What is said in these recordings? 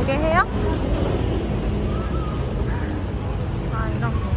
나오게 해요? 아, 이런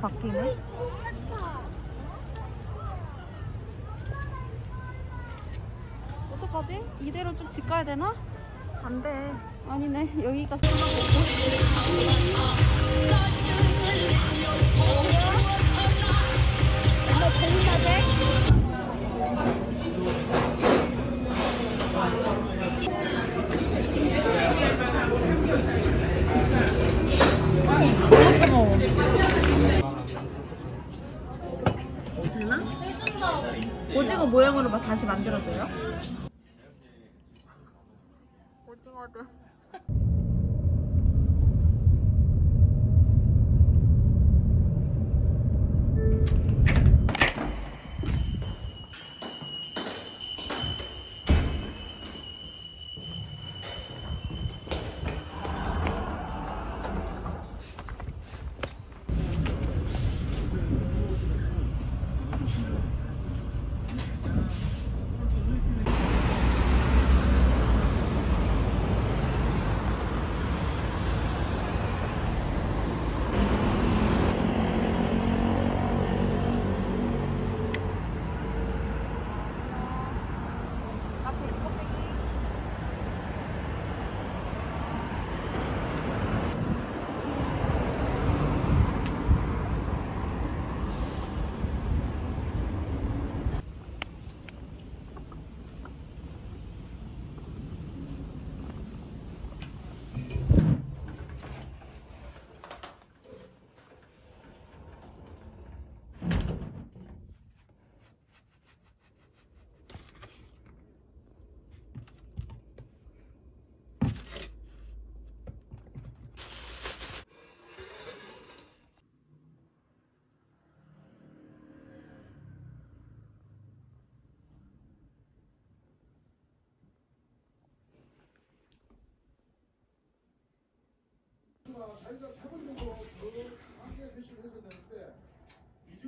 바뀌네. 어떡하지? 이대로 좀 집 가야 되나? 안 돼. 아니네 여기가 되나? 다시 만들어줘요? 오징어들.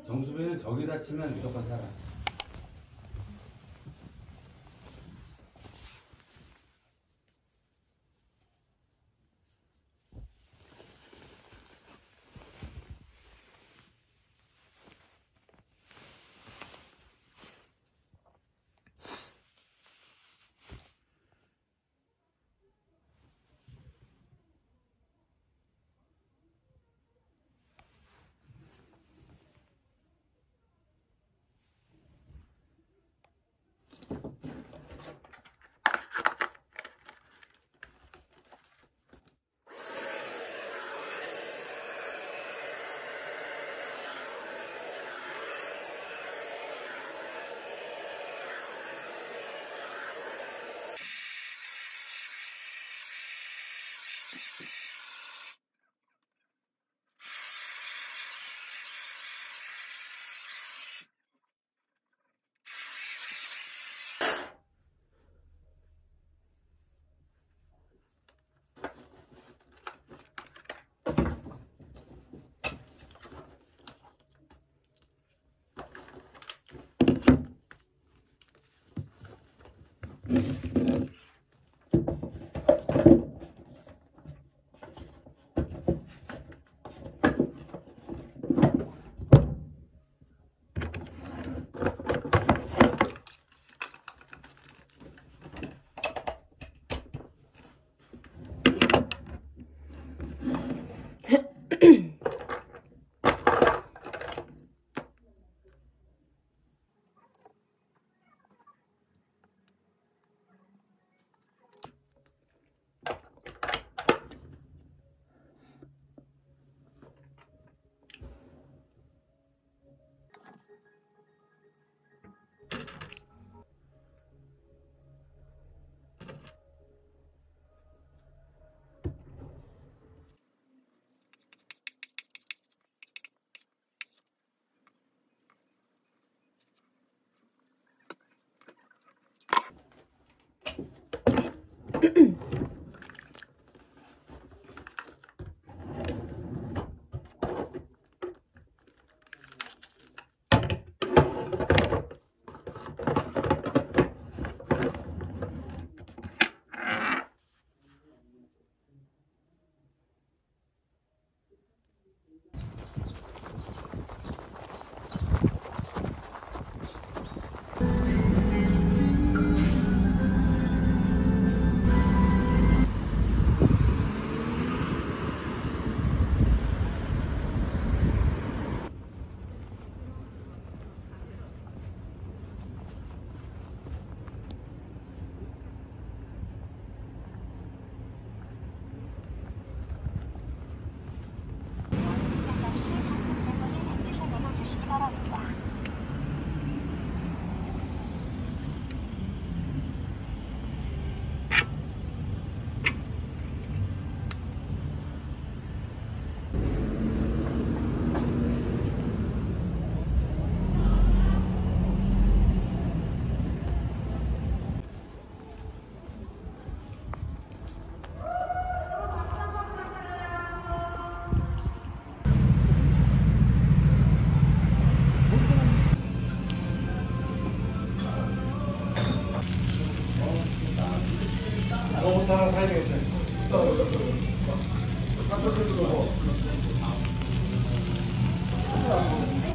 정수빈은 저기다 치면 무조건 살아.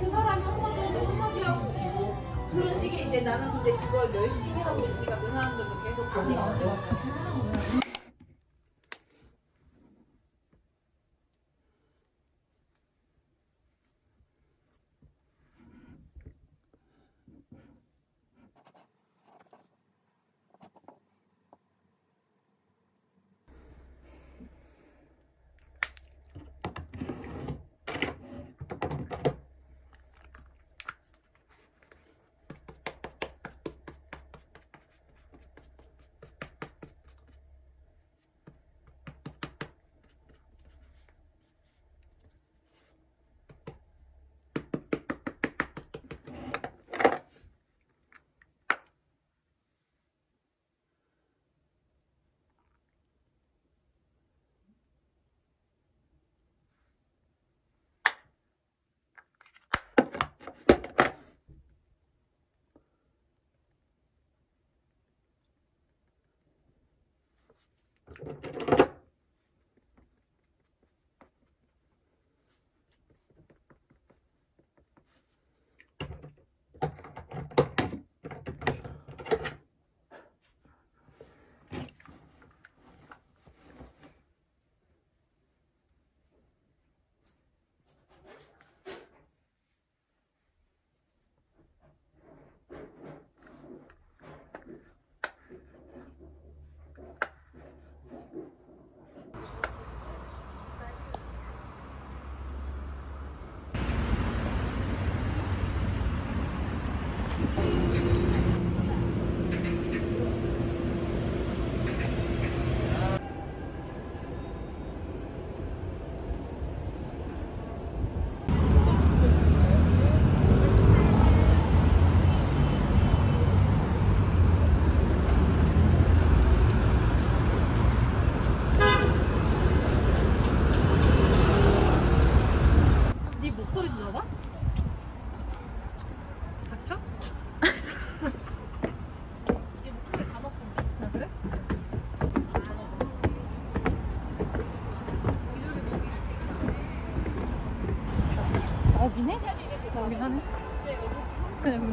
그 사람이 한마디 해도 한마디 하고 웃기고 그런 식인데 나는 근데 그걸 열심히 하고 있으니까 그 사람들도 계속 반응이 오죠.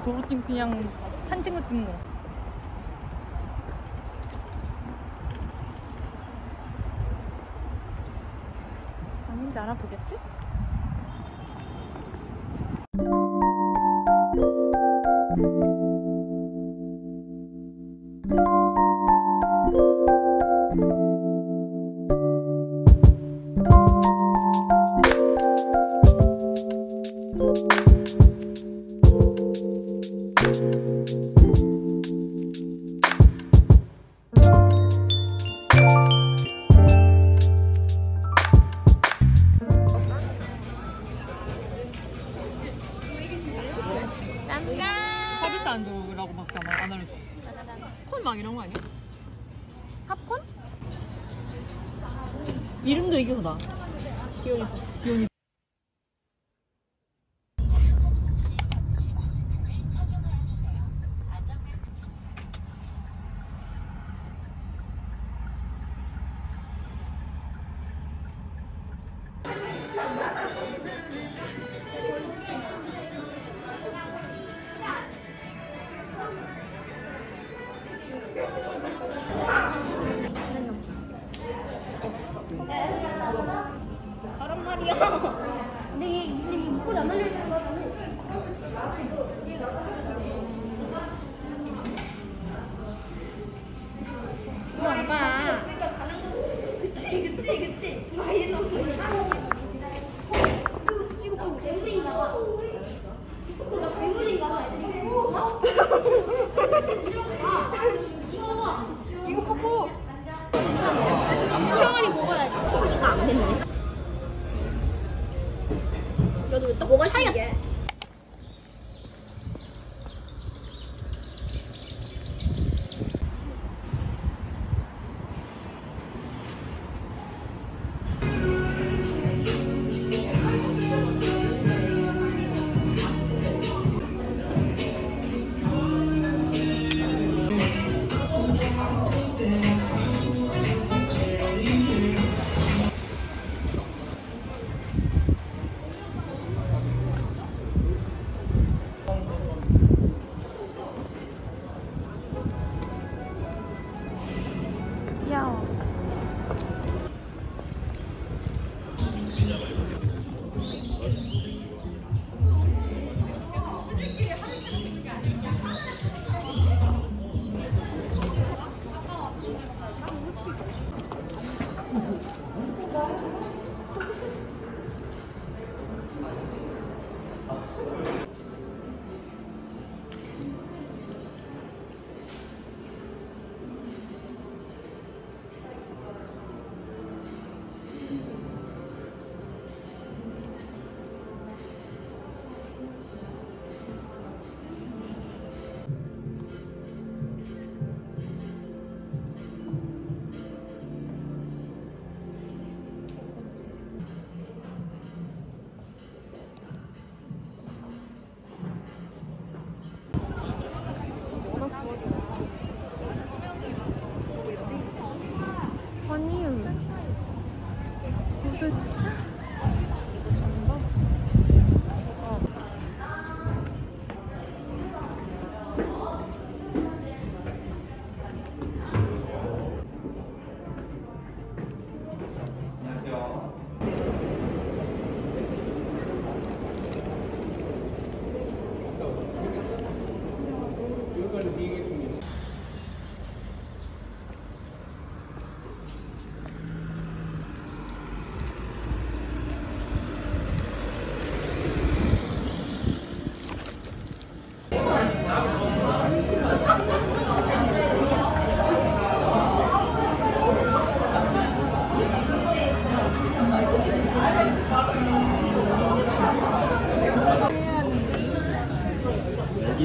도로팀 그냥 한 친구 찍는 거. 뭐. 잠인지 알아보겠지? 팝콘? 이름도 이겨서 나 기억이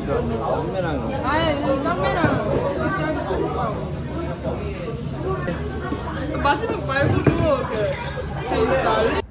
아예 짬매랑 같이 하겠어. 마지막 말고도 그, 그 있어.